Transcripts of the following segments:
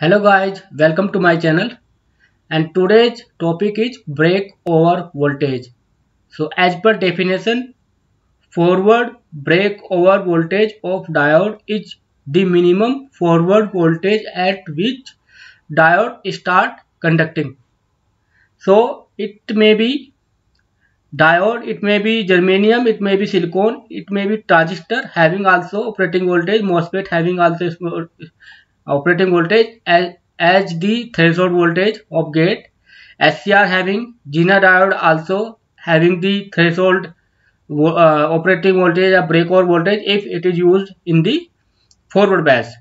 hello guys welcome to my channel. And today's topic is break over voltage. So as per definition forward break over voltage of diode is the minimum forward voltage at which diode start conducting. So it may be diode it may be germanium it may be silicon it may be transistor having also operating voltage MOSFET having also operating voltage as, as the threshold voltage of gate SCR having Zener diode also having the threshold uh, operating voltage or breakover voltage if it is used in the forward bias.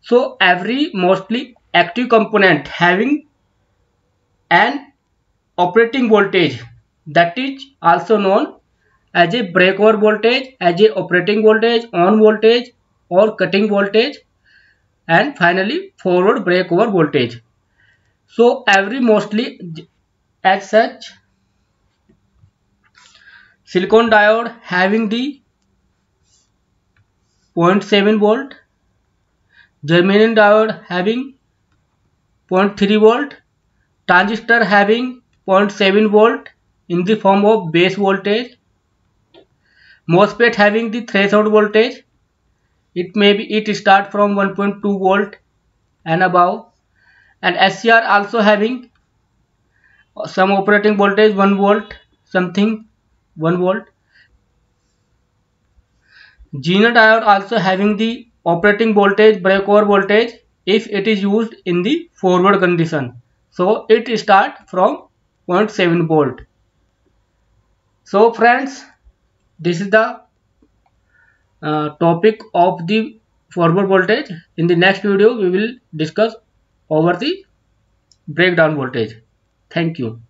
So every mostly active component having an operating voltage that is also known as a breakover voltage, as a operating voltage, on voltage or cutting voltage and finally forward breakover voltage. So every mostly as such silicon diode having the 0.7 volt germanium diode having 0.3 volt transistor having 0.7 volt in the form of base voltage MOSFET having the threshold voltage it may be it start from 1.2 volt and above. And SCR also having some operating voltage 1 volt something 1 volt. Zener diode also having the operating voltage breakover voltage if it is used in the forward condition. So it start from 0.7 volt. So friends this is the uh, topic of the forward voltage. In the next video we will discuss over the breakdown voltage. Thank you